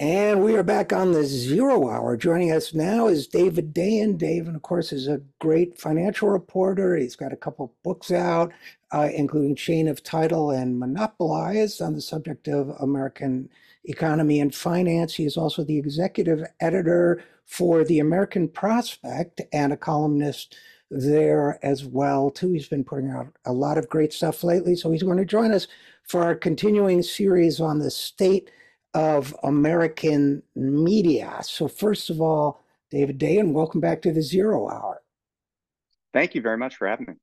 And we are back on the zero hour. Joining us now is David Dayen. David, of course, is a great financial reporter. He's got a couple books out, uh, including Chain of Title and Monopolize on the subject of American economy and finance. He is also the executive editor for the American Prospect and a columnist there as well too. He's been putting out a lot of great stuff lately. So he's going to join us for our continuing series on the state of American media. So, first of all, David Day, and welcome back to the Zero Hour. Thank you very much for having me.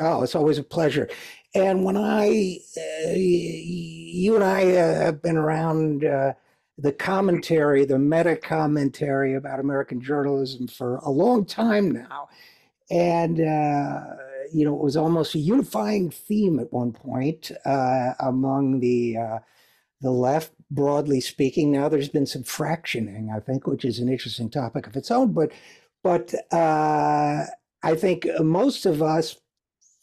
Oh, it's always a pleasure. And when I, uh, you and I uh, have been around uh, the commentary, the meta commentary about American journalism for a long time now. And, uh, you know, it was almost a unifying theme at one point uh, among the uh, the left, broadly speaking. Now there's been some fractioning, I think, which is an interesting topic of its own. But but uh, I think most of us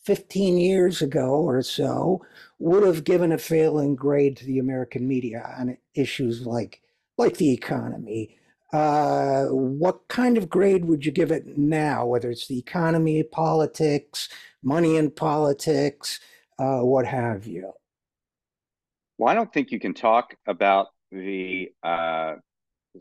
15 years ago or so would have given a failing grade to the American media on issues like like the economy. Uh, what kind of grade would you give it now, whether it's the economy, politics, money in politics, uh, what have you? Well, I don't think you can talk about the uh,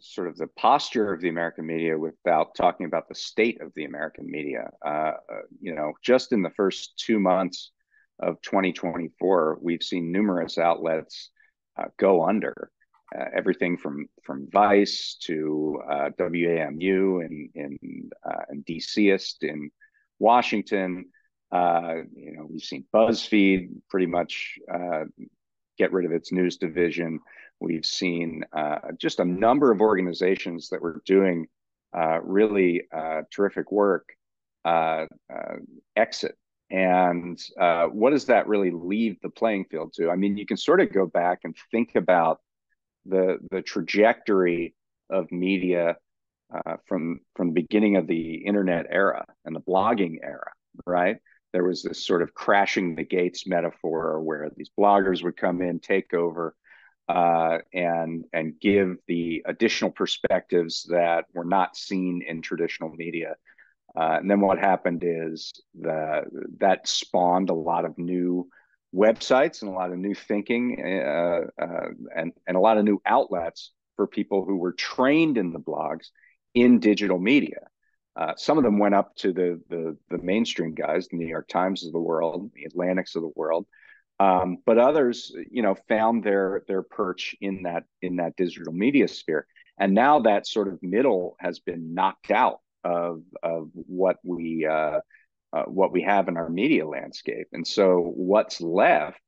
sort of the posture of the American media without talking about the state of the American media. Uh, uh you know, just in the first two months of 2024, we've seen numerous outlets uh, go under. Uh, everything from from Vice to uh, WAMU in in and DCist in Washington. you know, we've seen BuzzFeed pretty much get rid of its news division. We've seen uh, just a number of organizations that were doing uh, really uh, terrific work uh, uh, exit. And uh, what does that really leave the playing field to? I mean, you can sort of go back and think about the the trajectory of media from from the beginning of the internet era and the blogging era, right? There was this sort of crashing the gates metaphor where these bloggers would come in, take over, uh, and and give the additional perspectives that were not seen in traditional media. Uh, and then what happened is the that spawned a lot of new websites and a lot of new thinking uh, uh and and a lot of new outlets for people who were trained in the blogs in digital media. Uh, some of them went up to the, the, the mainstream guys, the New York Times of the world, the Atlantics of the world, um, but others, you know, found their their perch in that in that digital media sphere. And now that sort of middle has been knocked out of of what we uh, uh, what we have in our media landscape. And so what's left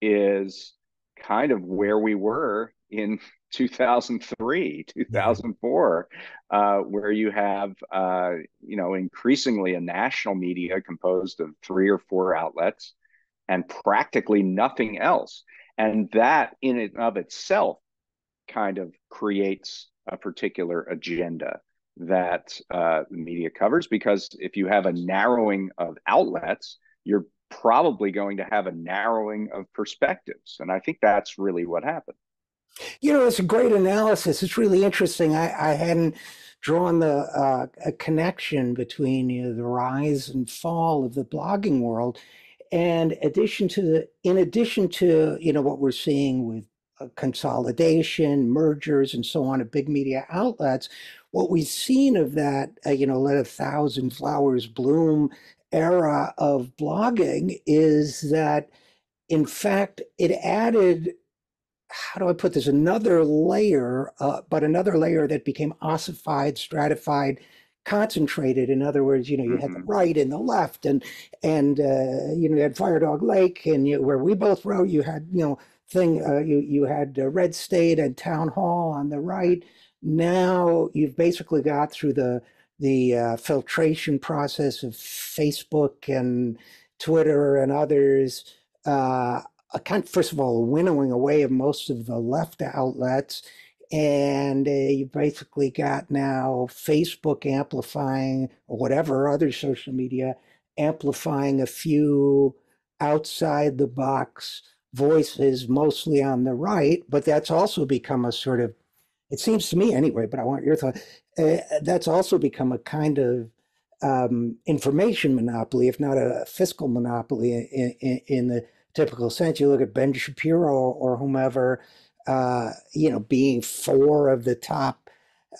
is kind of where we were in 2003 2004 uh, where you have uh, you know increasingly a national media composed of three or four outlets and practically nothing else. And that in and of itself kind of creates a particular agenda that uh, the media covers because if you have a narrowing of outlets you're probably going to have a narrowing of perspectives. And i think that's really what happened you know, it's a great analysis. It's really interesting. I, I hadn't drawn the uh, a connection between you know, the rise and fall of the blogging world, and addition to the in addition to you know what we're seeing with uh, consolidation, mergers, and so on of big media outlets. What we've seen of that, uh, you know, let a thousand flowers bloom era of blogging is that, in fact, it added how do I put this? Another layer, uh, but another layer that became ossified, stratified, concentrated. In other words, you know, you mm-hmm. had the mm-hmm. right and the left, and and uh, you know, you had Firedoglake, and you, where we both wrote, you had you know thing, uh, you you had uh, Red State and Town Hall on the right. Now you've basically got through the the uh, filtration process of Facebook and Twitter and others. Uh, a kind, first of all, a winnowing away of most of the left outlets. And uh, you basically got now Facebook amplifying or whatever other social media amplifying a few outside the box voices, mostly on the right. But that's also become a sort of it seems to me anyway, but I want your thought. Uh, that's also become a kind of um, information monopoly, if not a fiscal monopoly in, in, in, the typical sense. You look at Ben Shapiro or whomever, uh, you know, being four of the top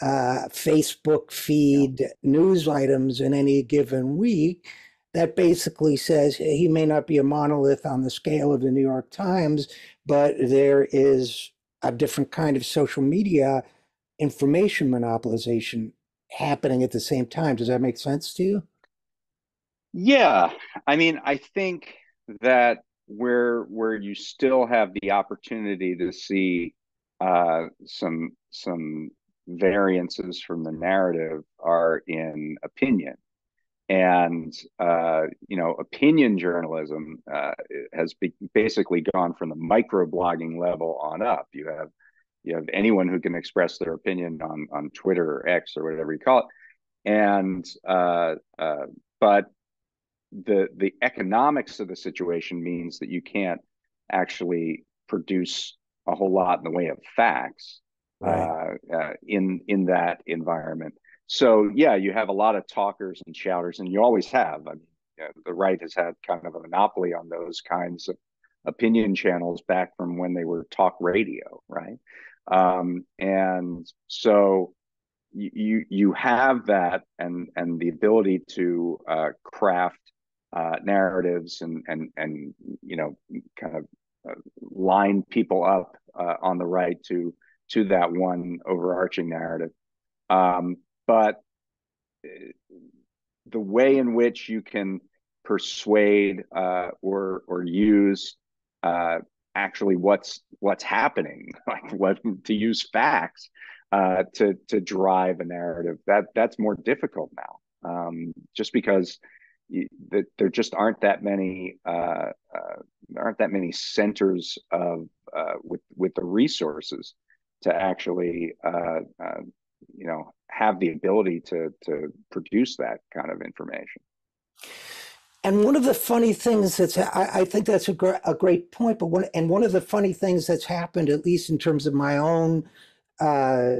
uh, Facebook feed yeah. news items in any given week. That basically says he may not be a monolith on the scale of the New York Times, but there is a different kind of social media information monopolization happening at the same time. Does that make sense to you? Yeah. I mean, I think that where where you still have the opportunity to see uh, some some variances from the narrative are in opinion. And uh, you know opinion journalism uh, has be- basically gone from the micro blogging level on up. You have you have anyone who can express their opinion on on twitter or x or whatever you call it. And uh, uh but the the economics of the situation means that you can't actually produce a whole lot in the way of facts right. Uh, uh, in in that environment so yeah, you have a lot of talkers and shouters, and you always have. I mean, you know, the right has had kind of a monopoly on those kinds of opinion channels back from when they were talk radio, right? Um, and so you you have that and and the ability to uh, craft uh, narratives and and and you know kind of uh, line people up uh, on the right to to that one overarching narrative. Um, but uh, the way in which you can persuade uh, or or use uh, actually what's what's happening, like what to use facts uh, to to drive a narrative that that's more difficult now, um, just because you, that there just aren't that many uh, uh, aren't that many centers of with with the resources to actually you know have the ability to to produce that kind of information. And one of the funny things that's I, I think that's a, gr- a great point, but one and one of the funny things that's happened, at least in terms of my own uh,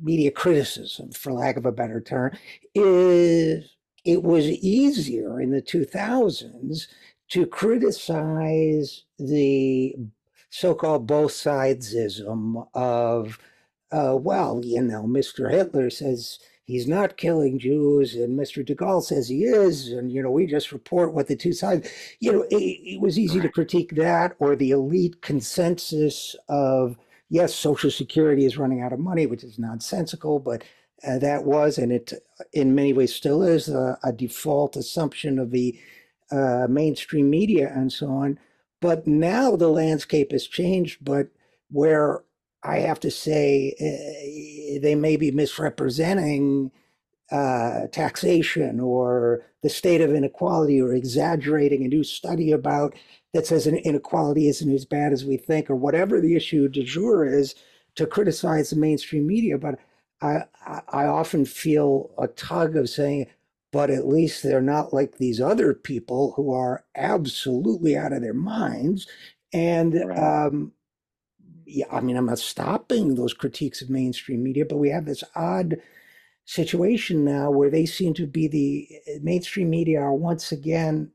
media criticism, for lack of a better term, is it was easier in the 2000s to criticize the so-called both sidesism of uh, well, you know, Mr. Hitler says he's not killing Jews, and Mr. de Gaulle says he is, and you know, we just report what the two sides. You know, it, it was easy to critique that, or the elite consensus of yes, Social Security is running out of money, which is nonsensical, but uh, that was, and it in many ways still is, a, a default assumption of the uh, mainstream media and so on. But now the landscape has changed, but where I have to say uh, they may be misrepresenting uh, taxation or the state of inequality or exaggerating a new study about that says inequality isn't as bad as we think or whatever the issue du jour is to criticize the mainstream media. But I, I often feel a tug of saying, but at least they're not like these other people who are absolutely out of their minds. And right. um, yeah, I mean, I'm not stopping those critiques of mainstream media, but we have this odd situation now where they seem to be the eh, mainstream media are once again,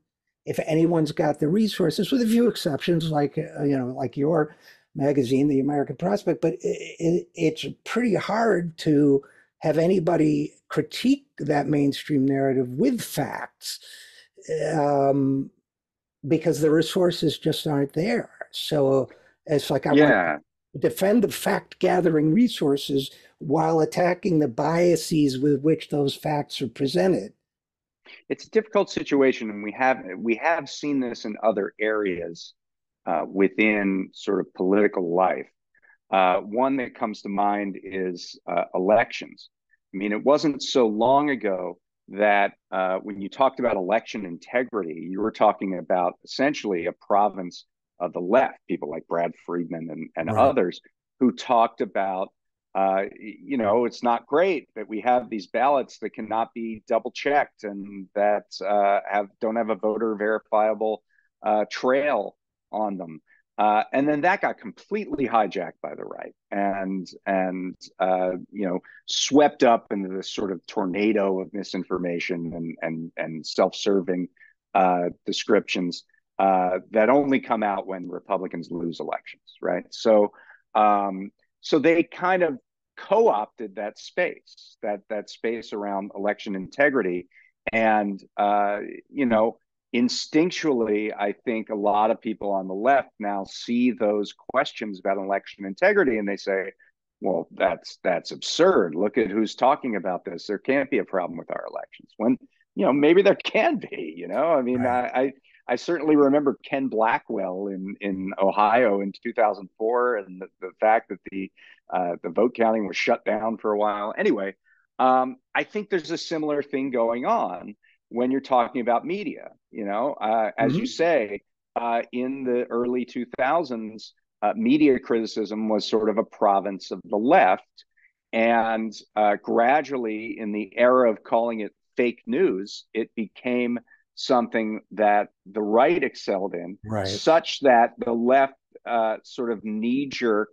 if anyone's got the resources, with a few exceptions, like uh, you know, like your magazine, the American Prospect, but it, it, it's pretty hard to have anybody critique that mainstream narrative with facts um, because the resources just aren't there. So it's like I yeah. want to defend the fact gathering resources while attacking the biases with which those facts are presented. It's a difficult situation, and we have we have seen this in other areas uh, within sort of political life. Uh, one that comes to mind is uh, elections. I mean, it wasn't so long ago that uh, when you talked about election integrity, you were talking about essentially a province of the left, people like Brad Friedman and, and right. others, who talked about, uh, you know, it's not great that we have these ballots that cannot be double checked and that uh, have don't have a voter verifiable uh, trail on them. Uh, and then that got completely hijacked by the right and and uh, you know swept up into this sort of tornado of misinformation and and and self-serving uh, descriptions uh, that only come out when Republicans lose elections, right? So um, so they kind of co-opted that space, that that space around election integrity, and uh, you know instinctually, I think a lot of people on the left now see those questions about election integrity and they say, well, that's that's absurd. Look at who's talking about this. There can't be a problem with our elections. When you know maybe there can be. You know, I mean, right. I, I I certainly remember Ken Blackwell in in Ohio in 2004, and the, the fact that the uh, the vote counting was shut down for a while. Anyway, um, I think there's a similar thing going on when you're talking about media. You know, uh, as mm-hmm. you say, uh, in the early 2000s, uh, media criticism was sort of a province of the left. And uh, gradually, in the era of calling it fake news, it became something that the right excelled in, right. such that the left uh, sort of knee jerk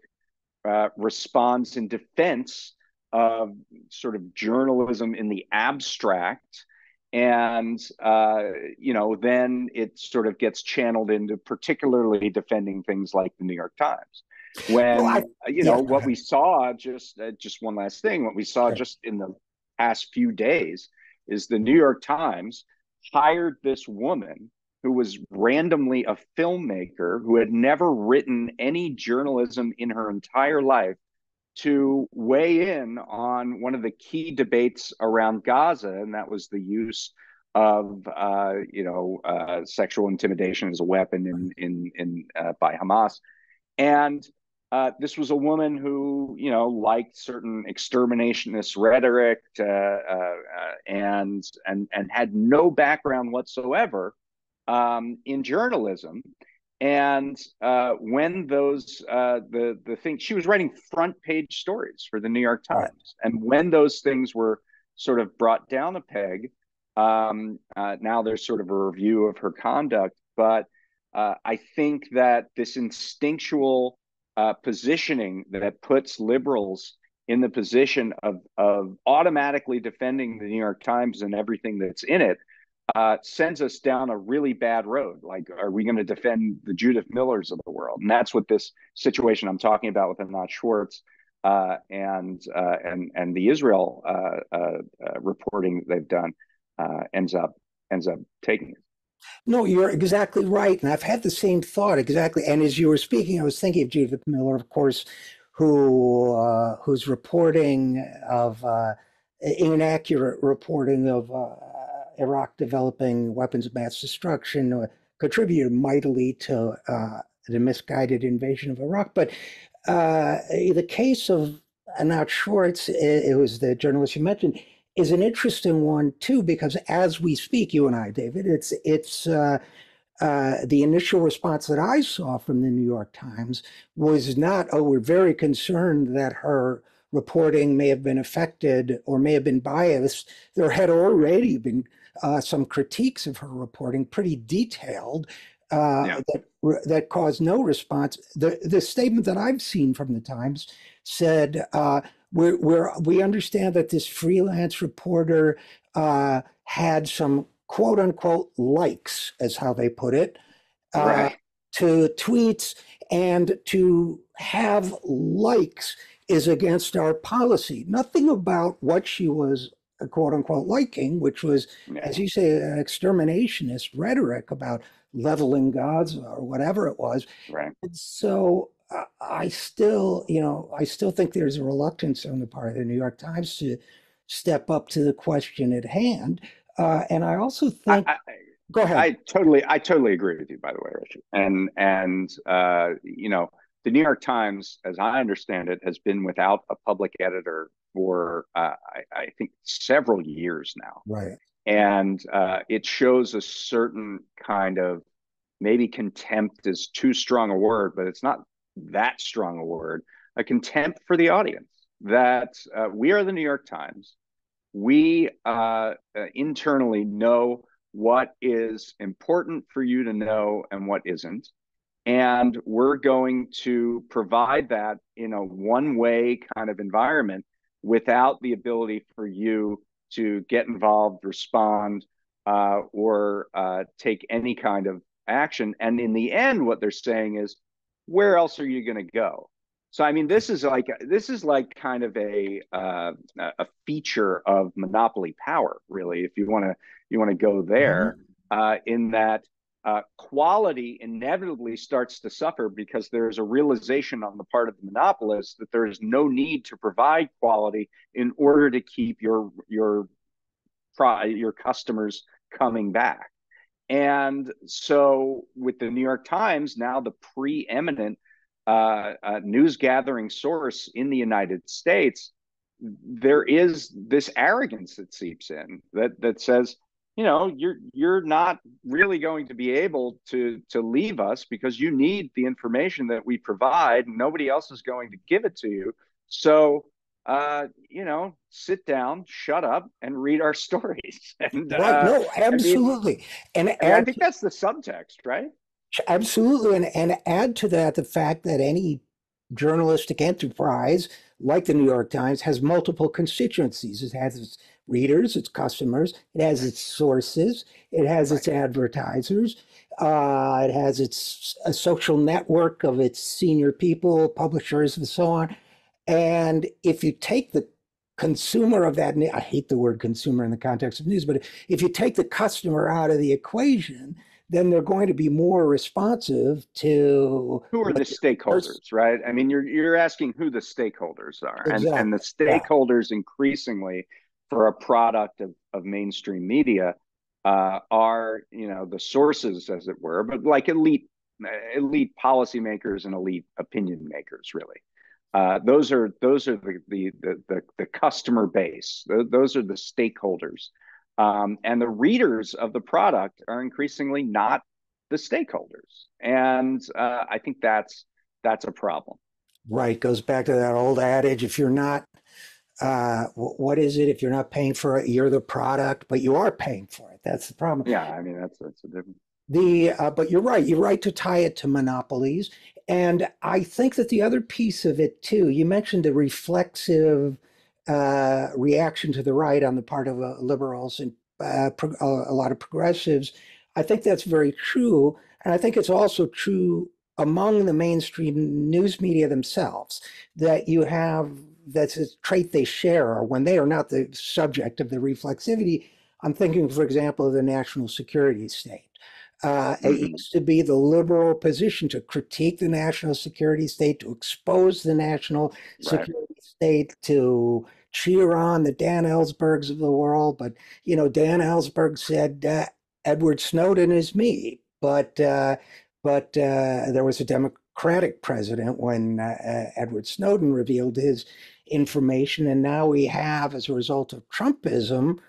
uh, responds in defense of sort of journalism in the abstract and uh, you know then it sort of gets channeled into particularly defending things like the new york times when well, I, you know yeah, what we saw just uh, just one last thing what we saw sure. just in the past few days is the new york times hired this woman who was randomly a filmmaker who had never written any journalism in her entire life to weigh in on one of the key debates around Gaza, and that was the use of uh, you know uh, sexual intimidation as a weapon in in in uh, by Hamas, and uh, this was a woman who you know liked certain exterminationist rhetoric uh, uh, and and and had no background whatsoever um, in journalism and uh, when those uh, the the thing she was writing front page stories for the New York Times, right. and when those things were sort of brought down a peg, um, uh, now there's sort of a review of her conduct. But uh, I think that this instinctual uh, positioning that puts liberals in the position of of automatically defending the New York Times and everything that's in it uh, sends us down a really bad road. Like, are we going to defend the Judith Millers of the world? And that's what this situation I'm talking about with Anat Schwartz uh, and uh, and and the Israel uh, uh, uh, reporting they've done ends up ends up taking. No, you're exactly right, and I've had the same thought exactly. And as you were speaking, I was thinking of Judith Miller, of course, who whose reporting of inaccurate reporting of Iraq developing weapons of mass destruction uh, contributed mightily to uh, the misguided invasion of Iraq. But uh, the case of Anat Schwartz, it, it, was the journalist you mentioned, is an interesting one too because as we speak, you and I, David, it's it's uh, uh, the initial response that I saw from the New York Times was not, oh, we're very concerned that her reporting may have been affected or may have been biased. There had already been uh, some critiques of her reporting, pretty detailed, uh, yeah. that that caused no response. The the statement that I've seen from the Times said uh, we're, we're, we understand that this freelance reporter uh, had some quote unquote likes, as how they put it, uh, right. to tweets, and to have likes is against our policy. Nothing about what she was quote unquote liking, which was, as you say, an exterminationist rhetoric about leveling Gaza or whatever it was. Right. And so uh, I still, you know, I still think there's a reluctance on the part of the New York Times to step up to the question at hand. Uh, and I also think. I, I, go ahead. I totally, I totally agree with you. By the way, Richard, and and uh, you know, the New York Times, as I understand it, has been without a public editor for uh, I, I, think several years now. Right. And uh, it shows a certain kind of maybe contempt is too strong a word, but it's not that strong a word. A contempt for the audience that uh, we are the New York Times. We uh, uh, internally know what is important for you to know and what isn't. And we're going to provide that in a one way kind of environment without the ability for you to get involved, respond, uh, or uh, take any kind of action. And in the end, what they're saying is, where else are you going to go? So I mean, this is like this is like kind of a uh, a feature of monopoly power, really. If you want to you want to go there, mm-hmm. in that uh, quality inevitably starts to suffer because there's a realization on the part of the monopolist that there is no need to provide quality in order to keep your your your customers coming back. And so, with the New York Times now the preeminent uh, uh, news gathering source in the United States, there is this arrogance that seeps in that that says you know you're you're not really going to be able to to leave us because you need the information that we provide. Nobody else is going to give it to you. So uh you know sit down shut up and read our stories. And right, uh, no absolutely I mean, and I think that's the subtext right? Absolutely. And and add to that the fact that any journalistic enterprise like the New York Times has multiple constituencies. It has its readers, its customers, it has its sources, it has its advertisers, uh, it has its a social network of its senior people, publishers, and so on. And if you take the consumer of that, I hate the word consumer in the context of news, but if you take the customer out of the equation, then they're going to be more responsive to who are the stakeholders, right? I mean, you're you're asking who the stakeholders are, exactly. and and the stakeholders yeah. increasingly for a product of, of mainstream media uh, are you know the sources as it were but like elite elite policymakers and elite opinion makers really. Uh, those are those are the the the, the customer base. Those are the stakeholders. Um, and the readers of the product are increasingly not the stakeholders. And uh, i think that's that's a problem. Right. Goes back to that old adage if you're not uh, what is it if you're not paying for it? You're the product but you are paying for it. That's the problem. Yeah i mean that's that's a different the uh, but you're right. You're right to tie it to monopolies. And i think that the other piece of it too you mentioned the reflexive uh, reaction to the right on the part of uh, liberals and uh, pro- uh, a lot of progressives. I think that's very true. And i think it's also true among the mainstream news media themselves that you have that's a trait they share, or when they are not the subject of the reflexivity. I'm thinking, for example, of the national security state. Uh, mm-hmm. It used to be the liberal position to critique the national security state, to expose the national right. security state, to cheer on the Dan Ellsbergs of the world. But, you know, Dan Ellsberg said, uh, Edward Snowden is me. But, uh, but uh, there was a Democratic president when uh, Edward Snowden revealed his information. And now we have, as a result of Trumpism,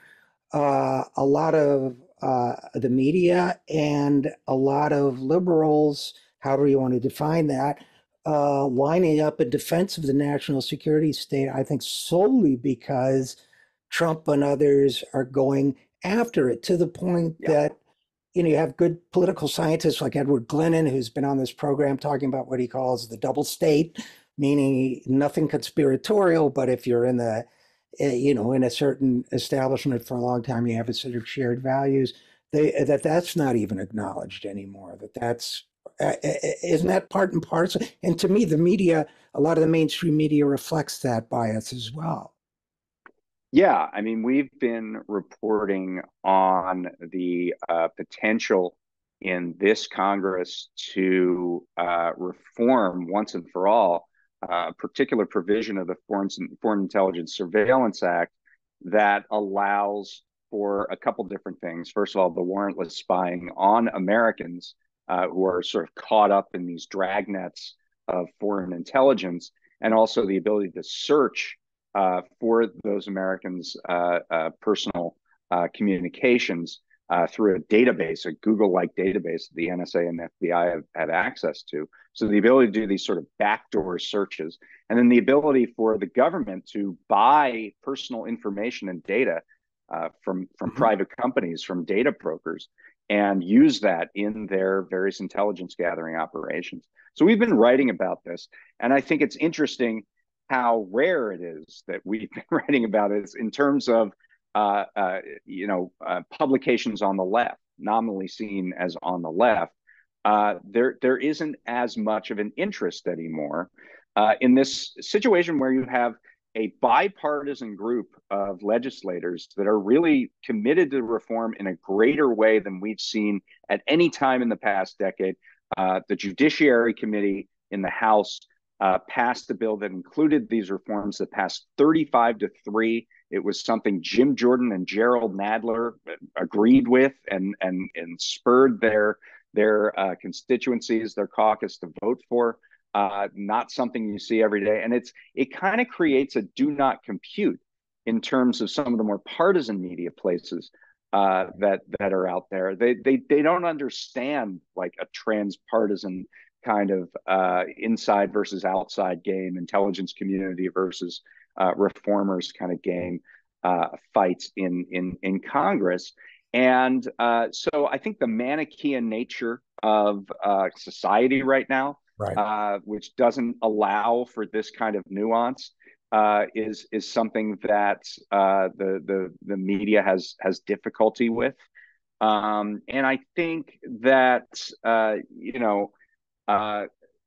uh, a lot of uh, the media and a lot of liberals, however you want to define that, uh, lining up in defense of the national security state, I think solely because Trump and others are going after it to the point yeah. that you know you have good political scientists like Edward Glennon, who's been on this program talking about what he calls the double state, meaning nothing conspiratorial, but if you're in the, eh, you know, in a certain establishment for a long time, you have a set of shared values. They that that's not even acknowledged anymore. That that's uh, isn't that part and parcel. And to me, the media, a lot of the mainstream media reflects that bias as well. Yeah, I mean, we've been reporting on the uh, potential in this Congress to uh, reform once and for all a particular provision of the Foreign, Foreign Intelligence Surveillance Act that allows for a couple different things. First of all, the warrantless spying on Americans uh, who are sort of caught up in these dragnets of foreign intelligence, and also the ability to search uh, for those Americans' uh, uh personal uh, communications uh, through a database, a Google-like database that the NSA and FBI have, have access to. So the ability to do these sort of backdoor searches, and then the ability for the government to buy personal information and data uh, from from mm-hmm. private companies, from data brokers, and use that in their various intelligence gathering operations. So we've been writing about this, and I think it's interesting how rare it is that we've been writing about it in terms of uh, uh, you know uh, publications on the left, nominally seen as on the left. Uh, there there isn't as much of an interest anymore in this situation where you have a bipartisan group of legislators that are really committed to reform in a greater way than we've seen at any time in the past decade. The Judiciary Committee in the House uh, passed a bill that included these reforms that passed 35 to 3. It was something Jim Jordan and Jerrold Nadler agreed with and, and, and spurred their, their uh, constituencies, their caucus to vote for uh, not something you see every day. And it's it kind of creates a do not compute in terms of some of the more partisan media places uh, that that are out there. They they they don't understand like a transpartisan kind of uh, inside versus outside game, intelligence community versus uh, reformers kind of game uh, fights in in in Congress. And uh, so I think the Manichaean nature of uh, society right now right. uh, which doesn't allow for this kind of nuance, uh, is is something that uh, the the the media has has difficulty with, um, and I think that uh, you know.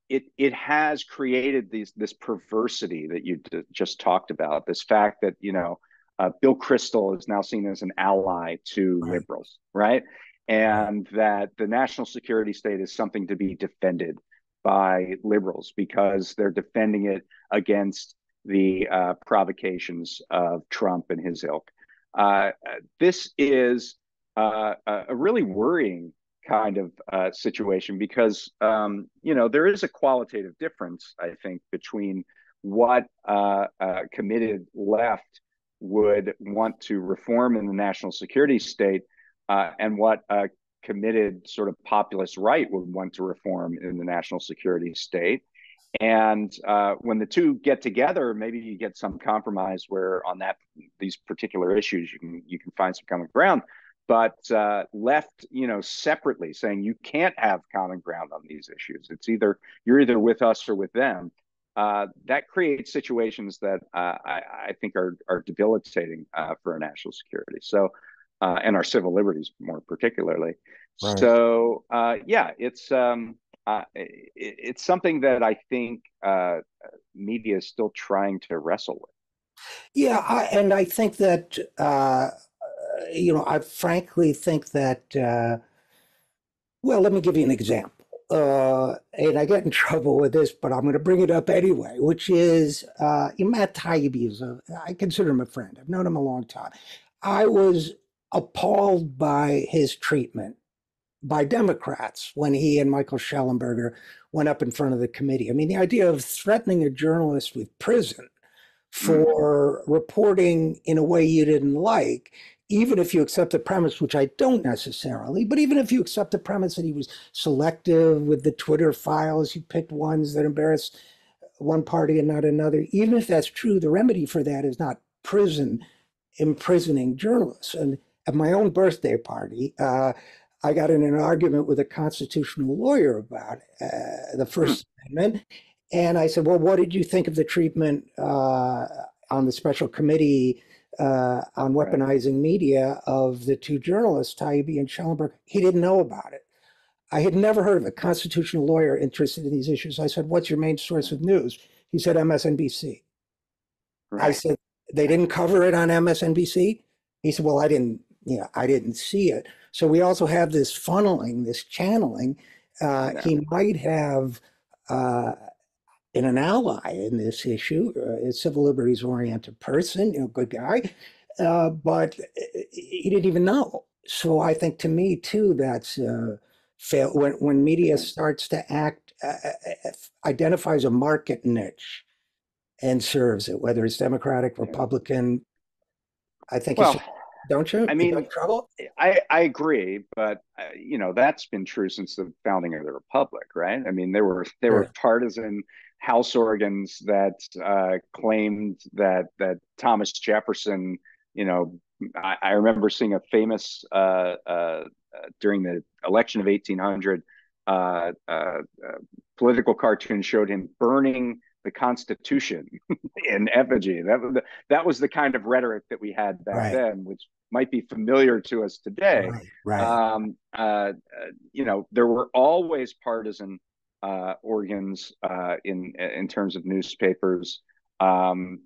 It it has created these this perversity that you d- just talked about. This fact that you know uh, Bill Kristol is now seen as an ally to right. liberals, right? And that the national security state is something to be defended by liberals because they're defending it against the uh, provocations of Trump and his ilk. Uh, this is uh, a really worrying kind of uh, situation because um, you know there is a qualitative difference, I think, between what uh, committed left would want to reform in the national security state uh, and what a committed sort of populist right would want to reform in the national security state. And uh, when the two get together, maybe you get some compromise where on that these particular issues you can you can find some common ground. But uh, left, you know, separately saying you can't have common ground on these issues. It's either you're either with us or with them. Uh, that creates situations that uh, I, I, think are are debilitating uh, for our national security. So uh, and our civil liberties more particularly. Right. So uh, yeah, it's um, uh, it, it's something that I think uh, media is still trying to wrestle with. Yeah, I, and I think that uh, you know, I frankly think that. Uh, well, let me give you an example. Uh, and I get in trouble with this, but I'm going to bring it up anyway, which is uh, Matt Taibbi is a, I consider him a friend. I've known him a long time. I was appalled by his treatment by Democrats when he and Michael Shellenberger went up in front of the committee. I mean, the idea of threatening a journalist with prison for mm-hmm. reporting in a way you didn't like, even if you accept the premise, which I don't necessarily, but even if you accept the premise that he was selective with the Twitter files, he picked ones that embarrassed one party and not another, even if that's true, the remedy for that is not prison, imprisoning journalists. And at my own birthday party, uh, I got in an argument with a constitutional lawyer about uh, the First hmm. Amendment. And I said, Well, what did you think of the treatment uh, on the special committee uh, on weaponizing media of the two journalists, Taibbi and Shellenberger? He didn't know about it. I had never heard of a constitutional lawyer interested in these issues. I said, What's your main source of news? He said, MSNBC. Right. I said, They didn't cover it on MSNBC? He said, Well, I didn't you know, I didn't see it. So we also have this funneling, this channeling. Uh, yeah. He might have uh, in an ally in this issue, uh, a civil liberties oriented person, you know, good guy, uh, but he didn't even know. So I think to me too, that's uh, fail when when media starts to act, uh, uh, identifies a market niche and serves it, whether it's Democratic, Republican. I think well, don't you? I mean, trouble. I I agree, but uh, you know that's been true since the founding of the republic, right? I mean, there were there were partisan house organs that uh, claimed that that Thomas Jefferson, you know, I, I remember seeing a famous uh, uh, during the election of 1800, uh, uh, political cartoon showed him burning the Constitution in effigy. That was the, that was the kind of rhetoric that we had back right. then, which might be familiar to us today. Right. right. Um, uh, you know, there were always partisan uh, organs uh, in in terms of newspapers. Um,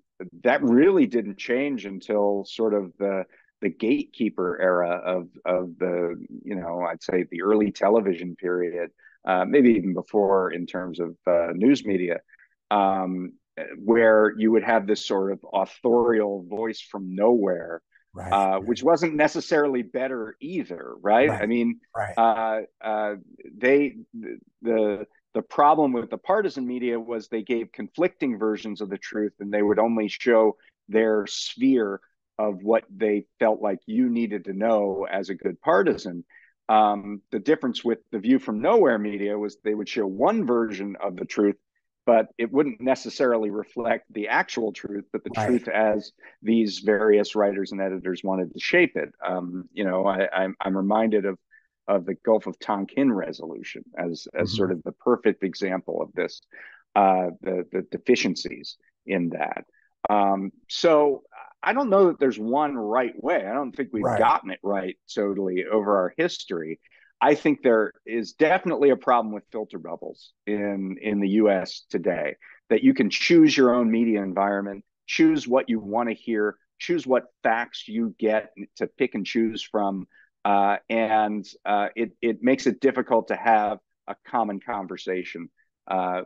that really didn't change until sort of the the gatekeeper era of of the you know I'd say the early television period, uh, maybe even before in terms of uh, news media, um, where you would have this sort of authorial voice from nowhere. Right, uh, right. which wasn't necessarily better either, right? right. I mean, uh, uh, they the the problem with the partisan media was they gave conflicting versions of the truth and they would only show their sphere of what they felt like you needed to know as a good partisan. Um, the difference with the view from nowhere media was they would show one version of the truth, but it wouldn't necessarily reflect the actual truth, but the right. truth as these various writers and editors wanted to shape it. Um, you know, I, I'm, I'm reminded of of the Gulf of Tonkin resolution as as mm-hmm. sort of the perfect example of this, uh, the the deficiencies in that. Um, so I don't know that there's one right way. I don't think we've right. gotten it right totally over our history. I think there is definitely a problem with filter bubbles in in the U.S. today. That you can choose your own media environment, choose what you want to hear, choose what facts you get to pick and choose from uh, and uh, it it makes it difficult to have a common conversation uh,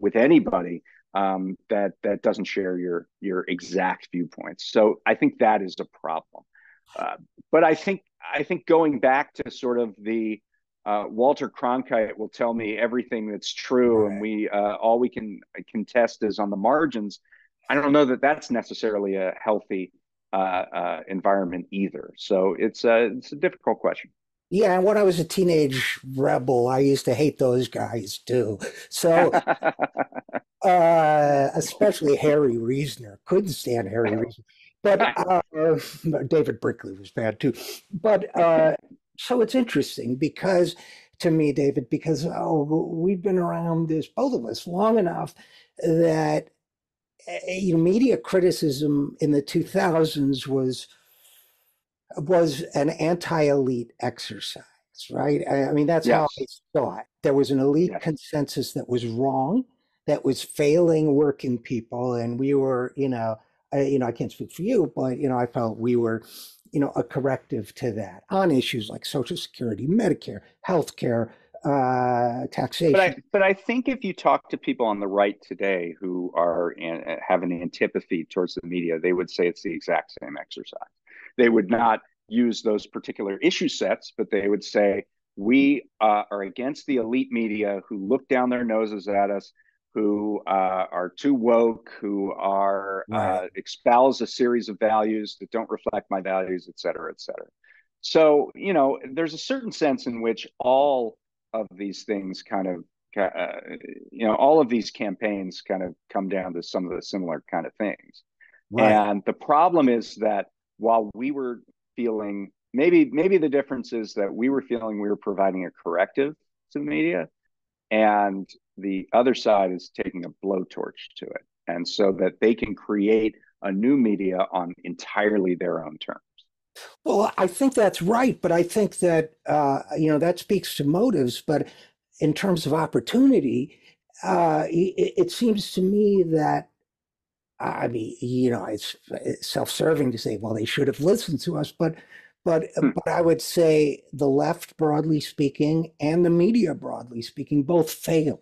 with anybody um, that that doesn't share your your exact viewpoints. So I think that is a problem. Uh, but I think I think going back to sort of the uh, Walter Cronkite will tell me everything that's true, right. and we uh, all we can contest is on the margins. I don't know that that's necessarily a healthy environment either. So it's a it's a difficult question. Yeah, and when I was a teenage rebel, I used to hate those guys too. So, uh, especially Harry Reasoner, couldn't stand Harry Reasoner. But uh, David Brinkley was bad too. But uh, so it's interesting because to me, David, because oh, we've been around this, both of us, long enough that you know, media criticism in the 2000s was was an anti-elite exercise, right? I, I mean, that's yes. how I saw it. There was an elite yes. consensus that was wrong, that was failing working people, and we were, you know, I, you know, I can't speak for you, but you know, I felt we were, you know, a corrective to that on issues like Social Security, Medicare, healthcare, uh, taxation. But I, but I think if you talk to people on the right today who are in, have an antipathy towards the media, they would say it's the exact same exercise. They would not use those particular issue sets, but they would say we uh, are against the elite media who look down their noses at us, who uh, are too woke, who are uh, right. espouse a series of values that don't reflect my values, et cetera, et cetera. So you know, there's a certain sense in which all of these things kind of uh, you know all of these campaigns kind of come down to some of the similar kind of things. Right. and the problem is that while we were feeling maybe maybe the difference is that we were feeling we were providing a corrective to the media and the other side is taking a blowtorch to it. And so that they can create a new media on entirely their own terms well, I think that's right, but I think that uh, you know that speaks to motives. But in terms of opportunity, uh, it, it, seems to me that I mean, you know, it's, it's, self-serving to say, well, they should have listened to us, but but hmm. but I would say the left, broadly speaking, and the media, broadly speaking, both failed.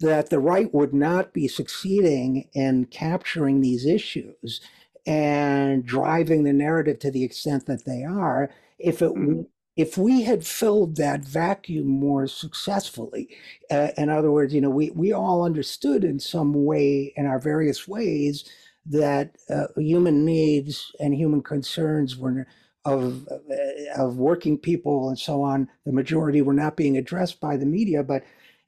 That the right would not be succeeding in capturing these issues and driving the narrative to the extent that they are if it mm-hmm. if we had filled that vacuum more successfully uh, in other words you know we we all understood in some way in our various ways that uh, human needs and human concerns were of uh, of working people and so on the majority were not being addressed by the media but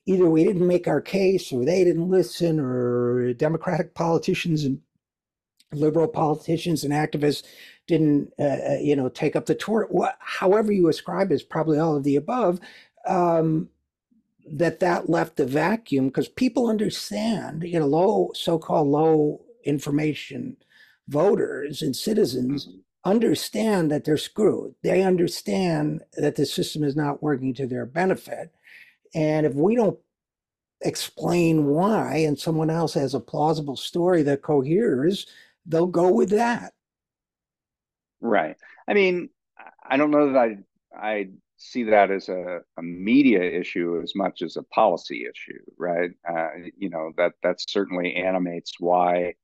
either we didn't make our case or they didn't listen or democratic politicians and liberal politicians and activists didn't, uh, uh you know, take up the torch. However you ascribe it is probably all of the above. Um, that that left a vacuum because people understand, you know, low so-called low information voters and citizens mm-hmm. understand that they're screwed. They understand that the system is not working to their benefit. And if we don't explain why and someone else has a plausible story that coheres, they'll go with that. Right. I mean, I don't know that I I see that as a, a media issue as much as a policy issue, right? Uh, you know that that certainly animates why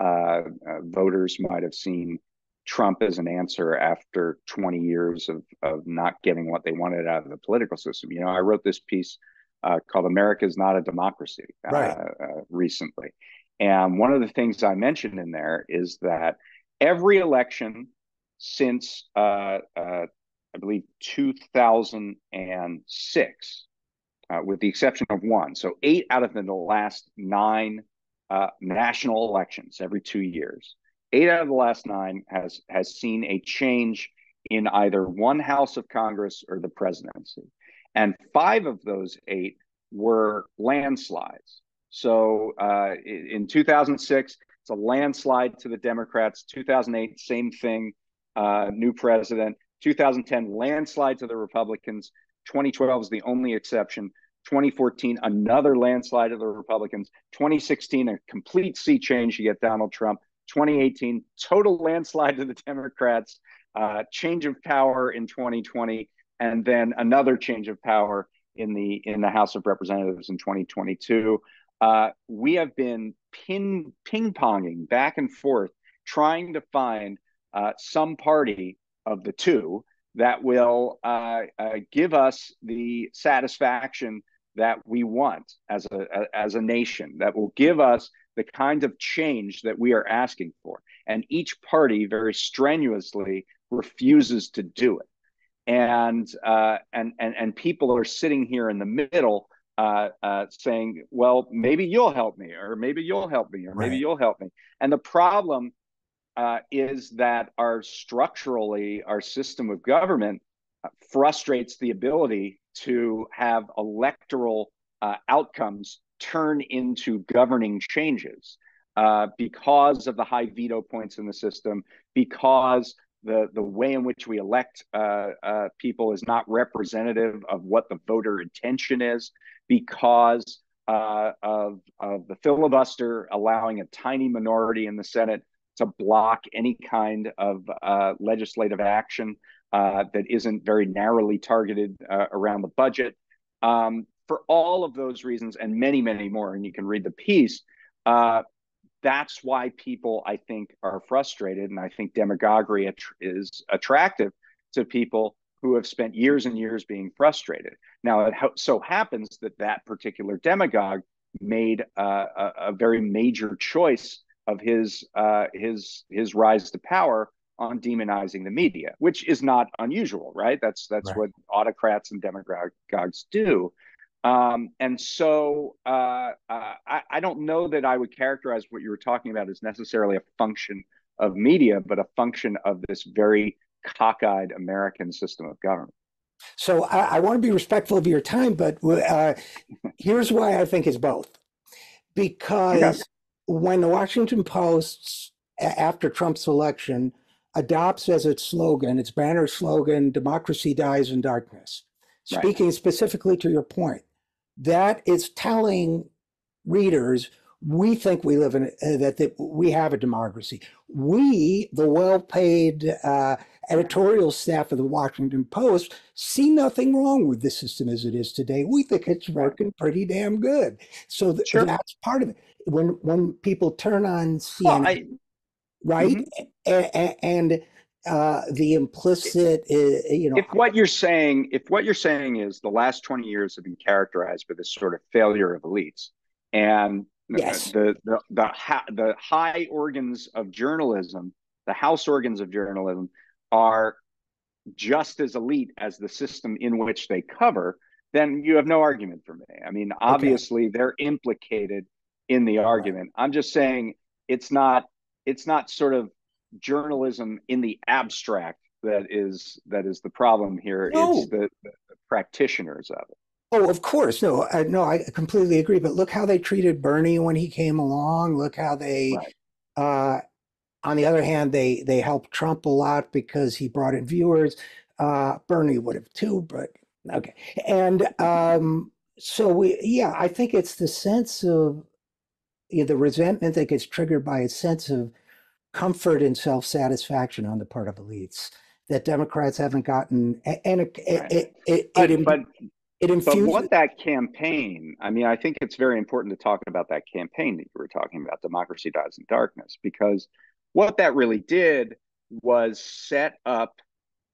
uh, uh, voters might have seen Trump as an answer after 20 years of of not getting what they wanted out of the political system. You know, I wrote this piece uh, called "America is Not a Democracy" uh, right. Uh, recently, and one of the things I mentioned in there is that every election since I believe, 2006, uh, with the exception of one. So eight out of the last nine uh, national elections every two years, eight out of the last nine has has seen a change in either one house of Congress or the presidency, and five of those eight were landslides. So uh, in 2006, it's a landslide to the Democrats. 2008, same thing, uh, new president. 2010 landslide to the Republicans. 2012 is the only exception. 2014, another landslide of the Republicans. 2016, a complete sea change. You get Donald Trump. 2018, total landslide to the Democrats. Uh, change of power in 2020, and then another change of power in the in the House of Representatives in 2022. Uh, we have been pin ping ponging back and forth, trying to find uh, some party of the two that will uh, uh, give us the satisfaction that we want as a, a, as a nation that will give us the kind of change that we are asking for. And each party very strenuously refuses to do it. And uh, and and and people are sitting here in the middle uh, uh, saying well maybe you'll help me or maybe you'll help me or maybe right. you'll help me and the problem uh, is that our structurally our system of government uh, frustrates the ability to have electoral uh, outcomes turn into governing changes uh, because of the high veto points in the system, because the the way in which we elect uh, uh, people is not representative of what the voter intention is, because of of the filibuster allowing a tiny minority in the Senate to block any kind of uh, legislative action uh, that isn't very narrowly targeted uh, around the budget. Um, for all of those reasons and many, many more, and you can read the piece, uh, that's why people, I think, are frustrated. And I think demagoguery is attractive to people who have spent years and years being frustrated. Now, it ho- so happens that that particular demagogue made a, a very major choice of his uh, his his rise to power on demonizing the media, which is not unusual, right? That's that's right. what autocrats and demagogues do. Um, and so uh, uh, I, I, don't know that I would characterize what you were talking about as necessarily a function of media, but a function of this very cockeyed American system of government. So I, I want to be respectful of your time, but uh, here's why I think it's both. Because when the Washington Post, after Trump's election, adopts as its slogan, its banner slogan, democracy dies in darkness, right. speaking specifically to your point, that is telling readers we think we live in uh, that, that we have a democracy. We, the well-paid uh, editorial staff of the Washington Post, see nothing wrong with the system as it is today. We think it's working pretty damn good. So th- sure. that's part of it when when people turn on CNN, well, I, right, mm-hmm. and, uh, the implicit, uh, you know, if what you're saying, if what you're saying is the last 20 years have been characterized by this sort of failure of elites, and yes. the the the, the, the high organs of journalism, the house organs of journalism, are just as elite as the system in which they cover, then you have no argument for me. I mean, obviously okay. they're implicated in the argument. I'm just saying it's not it's not sort of journalism in the abstract that is that is the problem here. No. It's the, the, practitioners of it. Oh, of course. No, I, no, I completely agree. But look how they treated Bernie when he came along. Look how they, right. uh, on the other hand, they they helped Trump a lot because he brought in viewers. Uh, Bernie would have too, but okay. And um, so we, yeah, I think it's the sense of you know, the resentment that gets triggered by a sense of comfort and self satisfaction on the part of elites that Democrats haven't gotten, and it, right. it, it, but, it, but, it infuses. But what that campaign, I mean, I think it's very important to talk about that campaign that you were talking about, Democracy Dies in Darkness, because what that really did was set up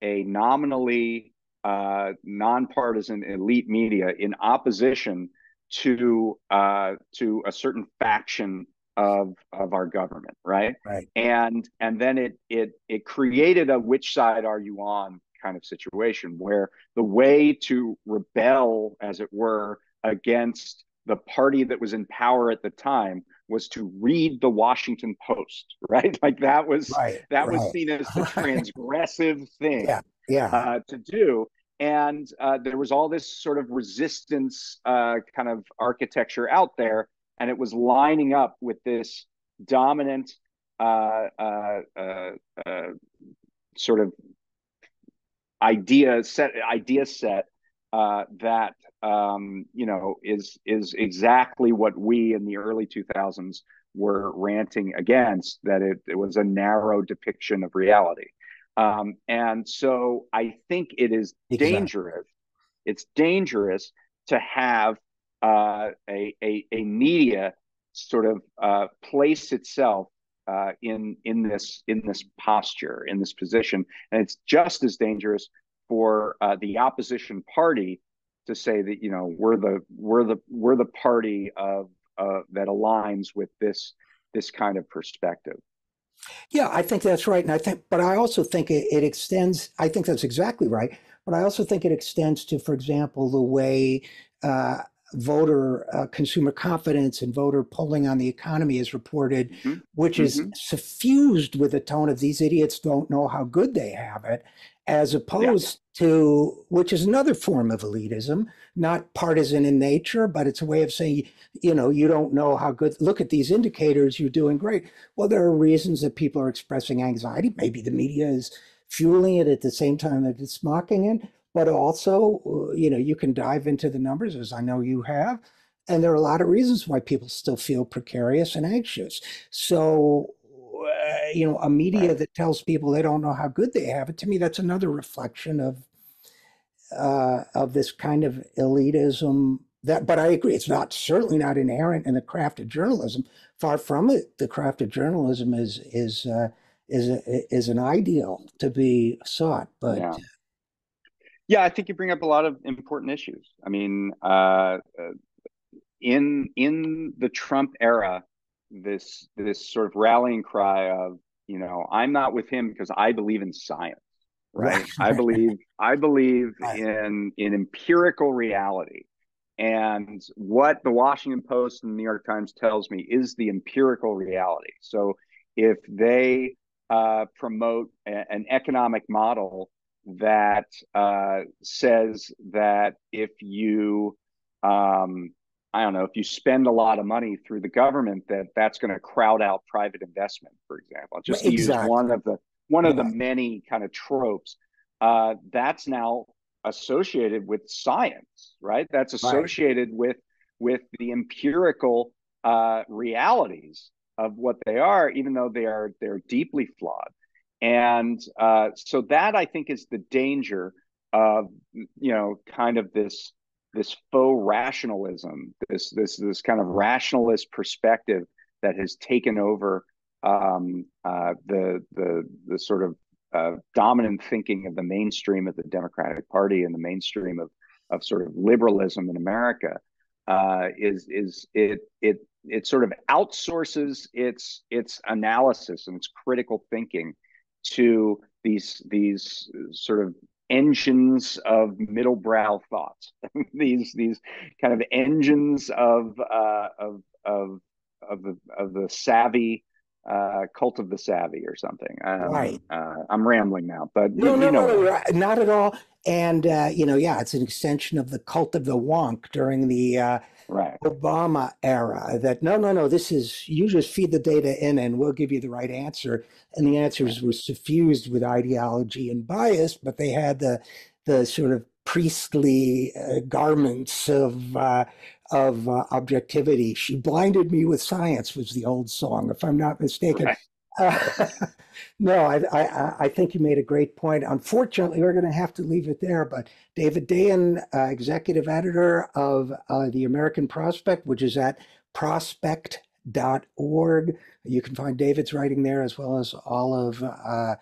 a nominally uh, nonpartisan elite media in opposition to uh, to a certain faction of of our government, right? Right. And and then it it it created a which side are you on kind of situation where the way to rebel, as it were, against the party that was in power at the time was to read the Washington Post, right? Like that was right, that right. was seen as the transgressive thing yeah, yeah. Uh, to do. And uh, there was all this sort of resistance uh, kind of architecture out there and it was lining up with this dominant uh, uh, uh, uh, sort of idea set idea set uh, that um, you know is is exactly what we in the early 2000s were ranting against that it, it was a narrow depiction of reality um, and so i think it is exactly. dangerous it's dangerous to have uh, a, a, a media sort of uh, place itself uh, in in this in this posture in this position, and it's just as dangerous for uh, the opposition party to say that you know we're the we're the we're the party of uh, that aligns with this this kind of perspective. Yeah, I think that's right, and I think, but I also think it, it extends. I think that's exactly right, but I also think it extends to, for example, the way uh, voter uh, consumer confidence and voter polling on the economy is reported, mm-hmm. which is mm-hmm. suffused with a tone of these idiots don't know how good they have it, as opposed yeah. to which is another form of elitism, not partisan in nature, but it's a way of saying, you know, you don't know how good. Look at these indicators, you're doing great. Well, there are reasons that people are expressing anxiety. Maybe the media is fueling it at the same time that it's mocking it but also, uh, you know, you can dive into the numbers as I know you have. And there are a lot of reasons why people still feel precarious and anxious. So, uh, you know, a media right. that tells people they don't know how good they have it, to me, that's another reflection of uh, of this kind of elitism. That, but I agree, it's not certainly not inherent in the craft of journalism. Far from it. The craft of journalism is is uh, is a, is an ideal to be sought, but. Yeah yeah, I think you bring up a lot of important issues. I mean, uh, uh, in in the Trump era, this this sort of rallying cry of you know I'm not with him because I believe in science, right? I believe I believe in in empirical reality, and what the Washington Post and the New York Times tells me is the empirical reality. So if they uh, promote a, an economic model that uh, says that if you um, I don't know if you spend a lot of money through the government that that's going to crowd out private investment, for example. Just to exactly. use one of the one of the many kind of tropes uh, that's now associated with science, right? That's associated right. with with the empirical uh, realities of what they are, even though they are they're deeply flawed. And uh, so that I think is the danger of you know kind of this this faux rationalism, this this this kind of rationalist perspective that has taken over um, uh, the the the sort of uh, dominant thinking of the mainstream of the Democratic Party and the mainstream of of sort of liberalism in America uh, is is it it it sort of outsources its its analysis and its critical thinking to these these sort of engines of middlebrow thoughts these these kind of engines of uh, of of of the of the savvy uh, cult of the savvy or something. Um, Right. Uh, I'm rambling now, but No, you no, know. no, no, not at all. And uh, you know, yeah, it's an extension of the cult of the wonk during the uh, Right. Obama era. That no, no, no, this is you just feed the data in, and we'll give you the right answer. And the answers were suffused with ideology and bias, but they had the the sort of priestly uh, garments of uh, of uh, objectivity. She blinded me with science was the old song, if I'm not mistaken. Right. No, I, I, I think you made a great point. Unfortunately, we're going to have to leave it there. But David Dayen, uh, executive editor of uh, the American Prospect, which is at prospect.org. You can find David's writing there as well as all of uh,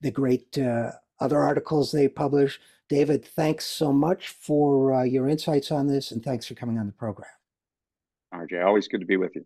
the great uh, other articles they publish. David, thanks so much for uh, your insights on this and thanks for coming on the program. RJ, always good to be with you.